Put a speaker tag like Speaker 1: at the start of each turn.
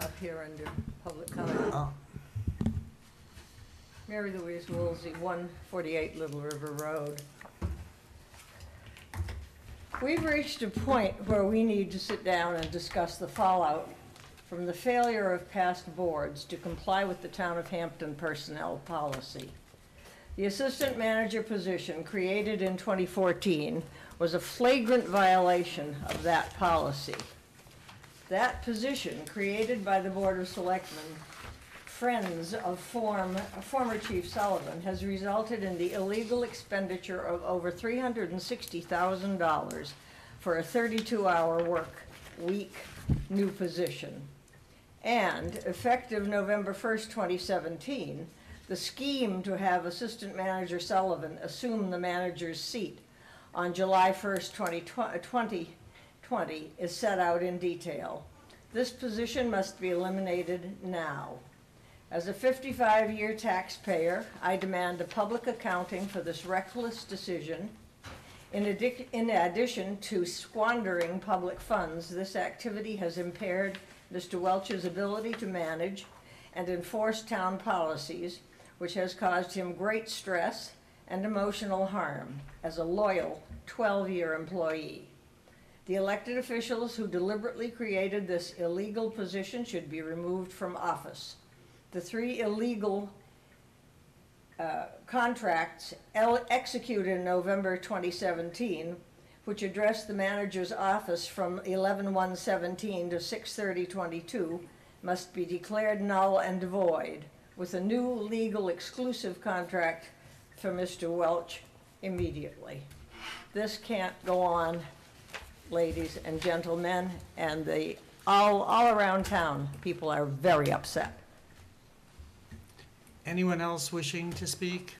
Speaker 1: up here under public comment.
Speaker 2: Oh,
Speaker 1: Mary Louise Woolsey, 148 Little River Road. We've reached a point where we need to sit down and discuss the fallout from the failure of past boards to comply with the Town of Hampton personnel policy. The assistant manager position created in 2014 was a flagrant violation of that policy. That position, created by the Board of Selectmen, friends of form, former Chief Sullivan, has resulted in the illegal expenditure of over $360,000 for a 32-hour work week new position. And effective November 1st, 2017, the scheme to have Assistant Manager Sullivan assume the manager's seat on July 1st, 2020 20 is set out in detail. This position must be eliminated now. As a 55-year taxpayer, I demand a public accounting for this reckless decision. In addic- in addition to squandering public funds, this activity has impaired Mr. Welch's ability to manage and enforce town policies, which has caused him great stress and emotional harm as a loyal 12-year employee. The elected officials who deliberately created this illegal position should be removed from office. The three illegal uh, contracts executed in November 2017, which addressed the manager's office from 11/117 to 6/30/22, must be declared null and void, with a new legal exclusive contract for Mr. Welch immediately. This can't go on ladies and gentlemen, and the, all, all around town, people are very upset.
Speaker 2: anyone else wishing to speak?